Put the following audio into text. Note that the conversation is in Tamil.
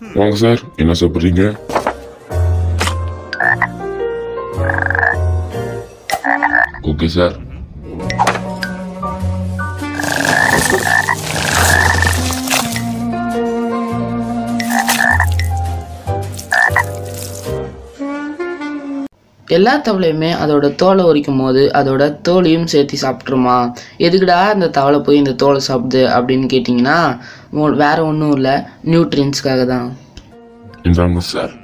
uang besar hacer en esa peringa. Con. எல்லா தவளையுமே அதோட தோலை உரிக்கும் போது அதோட தோலையும் சேர்த்து சாப்பிட்ருமா எதுக்குடா இந்த தவளை போய் இந்த தோலை சாப்பிடுது அப்படின்னு கேட்டிங்கன்னா வேற ஒன்றும் இல்லை. நியூட்ரியன்ஸ்க்காக தான் இந்தாங்க சார்.